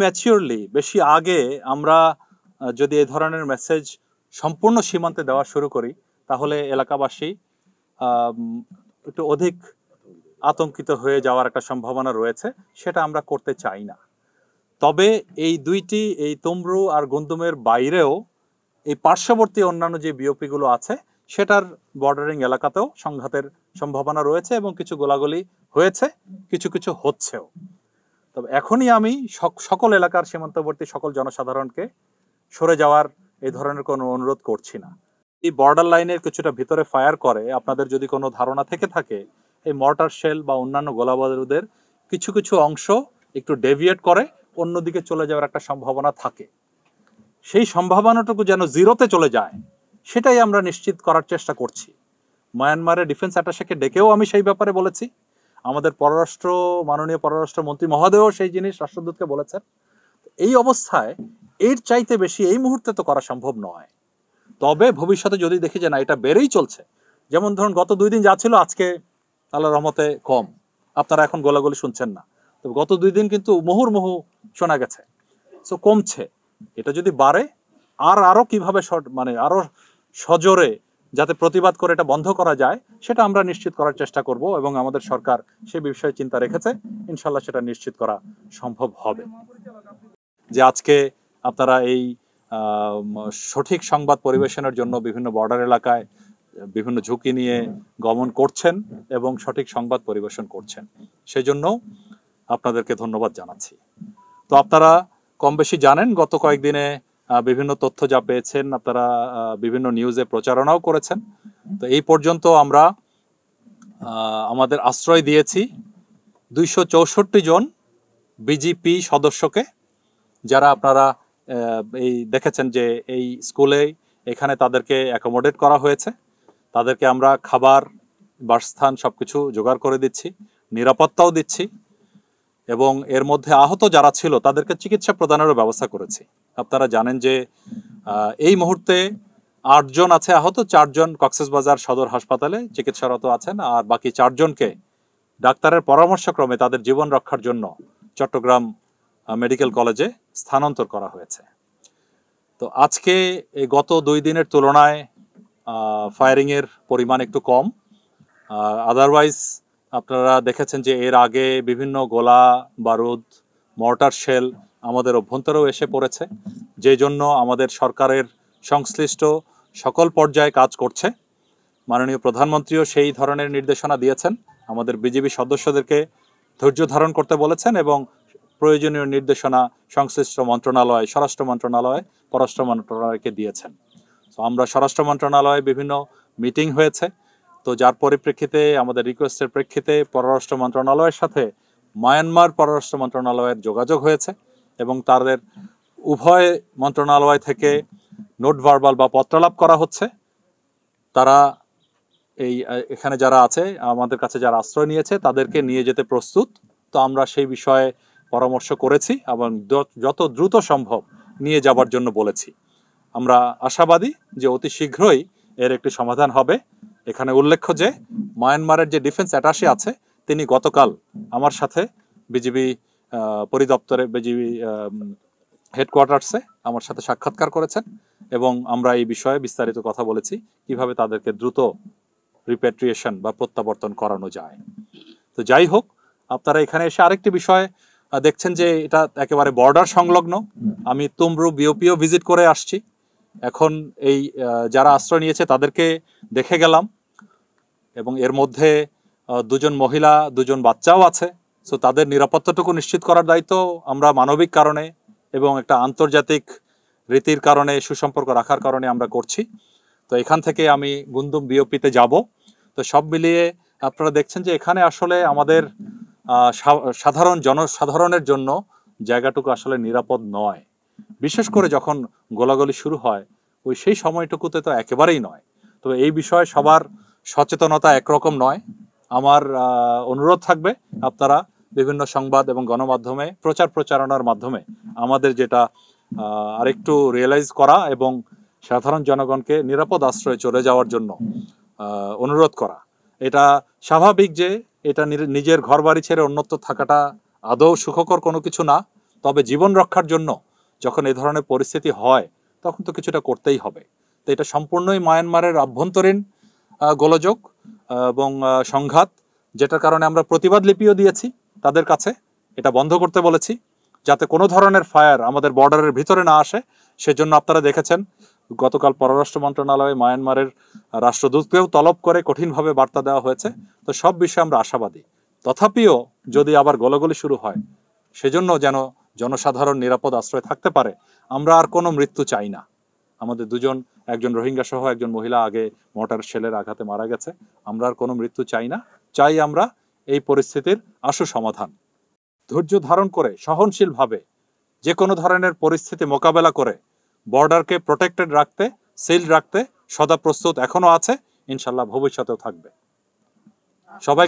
Maturely বেশি আগে আমরা যদি এ ধরনের মেসেজ সম্পূর্ণ সীমান্তে দেওয়া শুরু করি, তাহলে এলাকাবাসী একটু অধিক আতঙ্কিত হয়ে যাওয়ার একটা সম্ভাবনা রয়েছে, সেটা আমরা করতে চাই না। তবে এই দুইটি, এই তমরু আর গুন্দুমের বাইরেও এই পার্শ্ববর্তী অন্যান্য যে বিওপিগুলো আছে, সেটার বর্ডারিং এলাকাতেও সংঘাতের সম্ভাবনা রয়েছে এবং কিছু গোলাগুলি হয়েছে, কিছু কিছু হচ্ছেও। তবে এখনই আমি সক- সকল এলাকার সীমান্তবর্তী সকল জনসাধারণকে সরে যাওয়ার এই ধরনের কোনো অনুরোধ করছি না। এই বর্ডার লাইনের কিছুটা ভিতরে ফায়ার করে, আপনাদের যদি কোনো ধারণা থেকে থাকে, এই মর্টার শেল বা অন্যান্য গোলাবারুদের কিছু কিছু অংশ একটু ডেভিয়েট করে, অন্যদিকে চলে যাওয়ার একটা সম্ভাবনা থাকে। সেই সম্ভাবনাটুকু যেন জিরোতে চলে যায়, সেটাই আমরা নিশ্চিত করার চেষ্টা করছি। মায়ানমারের ডিফেন্স অ্যাটাশাকে ডেকেও আমি সেই ব্যাপারে বলেছি। আমাদের পররাষ্ট্র, মাননীয় পররাষ্ট্র মন্ত্রী মহোদয়ও সেই জিনিস রাষ্ট্রদূতকে বলেছেন। এই অবস্থায় এর চাইতে বেশি এই মুহূর্তে তো করা সম্ভব নয়। তবে ভবিষ্যতে যদি দেখি যে না, এটা বেড়েই চলছে, যেমন ধরুন গত দুই দিন যা ছিল আজকে আল্লাহ রহমতে কম। আপনারা এখন গোলাগুলি শুনছেন না। তো গত দুই দিন কিন্তু মুহুর্মুহু শোনা গেছে। সো কমছে। এটা যদি বাড়ে, আর আরও কীভাবে মানে আরও সজোরে যাতে প্রতিবাদ করে এটা বন্ধ করা যায়, সেটা আমরা নিশ্চিত করার চেষ্টা করব এবং আমাদের সরকার সে বিষয়ে চিন্তা রেখেছে। ইনশাল্লাহ সেটা নিশ্চিত করা সম্ভব হবে। যে আজকে আপনারা এই সঠিক সংবাদ পরিবেশনের জন্য বিভিন্ন বর্ডার এলাকায় বিভিন্ন ঝুঁকি নিয়ে গমন করছেন এবং সঠিক সংবাদ পরিবেশন করছেন। সেই জন্য আপনাদেরকে ধন্যবাদ জানাচ্ছি। তো আপনারা কম বেশি জানেন, গত কয়েকদিনে বিভিন্ন তথ্য যা পেয়েছেন, আপনারা বিভিন্ন নিউজে প্রচারণাও করেছেন। তো এই পর্যন্ত আমরা আমাদের আশ্রয় দিয়েছি দুইশো চৌষট্টি জন বিজিপি সদস্যকে, যারা আপনারা এই দেখেছেন যে এই স্কুলে এখানে তাদেরকে অ্যাকোমোডেট করা হয়েছে। তাদেরকে আমরা খাবার, বাসস্থান সব কিছু জোগাড় করে দিচ্ছি, নিরাপত্তাও দিচ্ছি। এবং এর মধ্যে আহত যারা ছিল, তাদেরকে চিকিৎসা প্রদানেরও ব্যবস্থা করেছি। আপনারা জানেন যে এই মুহূর্তে আটজন আছে আহত, চারজন কক্সবাজার সদর হাসপাতালে চিকিৎসারত আছেন আর বাকি চারজনকে ডাক্তারের পরামর্শক্রমে তাদের জীবন রক্ষার জন্য চট্টগ্রাম মেডিকেল কলেজে স্থানান্তর করা হয়েছে। তো আজকে গত দুই দিনের তুলনায় ফায়ারিংয়ের পরিমাণ একটু কম। আদারওয়াইজ আপনারা দেখেছেন যে এর আগে বিভিন্ন গোলা, বারুদ, মর্টার শেল আমাদের অভ্যন্তরেও এসে পড়েছে, যে জন্য আমাদের সরকারের সংশ্লিষ্ট সকল পর্যায়ে কাজ করছে। মাননীয় প্রধানমন্ত্রীও সেই ধরনের নির্দেশনা দিয়েছেন। আমাদের বিজেপি সদস্যদেরকে ধৈর্য ধারণ করতে বলেছেন এবং প্রয়োজনীয় নির্দেশনা সংশ্লিষ্ট মন্ত্রণালয়, স্বরাষ্ট্র মন্ত্রণালয়, পররাষ্ট্র মন্ত্রণালয়কে দিয়েছেন। তো আমরা স্বরাষ্ট্র মন্ত্রণালয়ে বিভিন্ন মিটিং হয়েছে। তো যার পরিপ্রেক্ষিতে, আমাদের রিকোয়েস্টের প্রেক্ষিতে পররাষ্ট্র মন্ত্রণালয়ের সাথে মায়ানমার পররাষ্ট্র মন্ত্রণালয়ের যোগাযোগ হয়েছে এবং তাদের উভয় মন্ত্রণালয় থেকে নোট, ভার্বাল বা পত্রালাপ করা হচ্ছে। তারা এই, এখানে যারা আছে, আমাদের কাছে যারা আশ্রয় নিয়েছে, তাদেরকে নিয়ে যেতে প্রস্তুত। তো আমরা সেই বিষয়ে পরামর্শ করেছি এবং যত দ্রুত সম্ভব নিয়ে যাবার জন্য বলেছি। আমরা আশাবাদী যে অতি শীঘ্রই এর একটি সমাধান হবে। এখানে উল্লেখ্য যে মায়ানমারের যে ডিফেন্স অ্যাটাশি আছে, তিনি গতকাল আমার সাথে বিজিবি পরিদপ্তরে, বিজিবি হেডকোয়ার্টার্সে আমার সাথে সাক্ষাৎকার করেছেন এবং আমরা এই বিষয়ে বিস্তারিত কথা বলেছি, কীভাবে তাদেরকে দ্রুত রিপেট্রিয়েশন বা প্রত্যাবর্তন করানো যায়। তো যাই হোক, আপনারা এখানে এসে আরেকটি বিষয় দেখছেন যে এটা একেবারে বর্ডার সংলগ্ন। আমি তুমরু বিওপিও ভিজিট করে আসছি। এখন এই যারা আশ্রয় নিয়েছে তাদেরকে দেখে গেলাম। এবং এর মধ্যে দুজন মহিলা, দুজন বাচ্চাও আছে। সো তাদের নিরাপত্তাটুকু নিশ্চিত করার দায়িত্ব আমরা মানবিক কারণে এবং একটা আন্তর্জাতিক রীতির কারণে, সুসম্পর্ক রাখার কারণে আমরা করছি। তো এখান থেকে আমি গুন্দুম বিওপিতে যাব। তো সব মিলিয়ে আপনারা দেখছেন যে এখানে আসলে আমাদের সাধারণ জনসাধারণের জন্য জায়গাটুকু আসলে নিরাপদ নয়। বিশেষ করে যখন গোলাগুলি শুরু হয়, ওই সেই সময়টুকুতে তো একেবারেই নয়। তো এই বিষয়ে সবার সচেতনতা একরকম নয়। আমার অনুরোধ থাকবে আপনারা বিভিন্ন সংবাদ এবং গণমাধ্যমে প্রচার প্রচারণার মাধ্যমে আমাদের যেটা আরেকটু রিয়েলাইজ করা এবং সাধারণ জনগণকে নিরাপদ আশ্রয়ে চলে যাওয়ার জন্য অনুরোধ করা। এটা স্বাভাবিক যে এটা নিজের ঘর বাড়ি ছেড়ে অন্যত্র থাকাটা আদৌ সুখকর কোনো কিছু না তবে জীবন রক্ষার জন্য যখন এ ধরনের পরিস্থিতি হয় তখন তো কিছুটা করতেই হবে। তো এটা সম্পূর্ণই মায়ানমারের অভ্যন্তরীণ আহ, গোলযোগ এবং সংঘাত, যেটার কারণে আমরা প্রতিবাদ লিপিও দিয়েছি তাদের কাছে। এটা বন্ধ করতে বলেছি, যাতে কোনো ধরনের ফায়ার আমাদের বর্ডারের ভিতরে না আসে। সেজন্য আপনারা দেখেছেন, গতকাল পররাষ্ট্র মন্ত্রণালয়ে মায়ানমারের রাষ্ট্রদূতকেও তলব করে কঠিনভাবে বার্তা দেওয়া হয়েছে। তো সব বিষয়ে আমরা আশাবাদী। তথাপিও যদি আবার গোলাগুলি শুরু হয়, সেজন্য যেন জনসাধারণ নিরাপদ আশ্রয় থাকতে পারে, আমরা আর কোনো মৃত্যু চাই না। আমাদের দুজন, একজন রোহিঙ্গা সহ একজন মহিলা আগে মোটর শেলের আঘাতে মারা গেছে। আমরা আর কোনো মৃত্যু চাই না। চাই আমরা এই পরিস্থিতির আশু সমাধান। ধৈর্য ধারণ করে, সহনশীলভাবে যে কোনো ধরনের পরিস্থিতি মোকাবেলা করে, বর্ডারকে প্রোটেক্টেড রাখতে সিল রাখতে সদা প্রস্তুত এখনও আছে। ইনশাল্লাহ ভবিষ্যতেও থাকবে। সবাই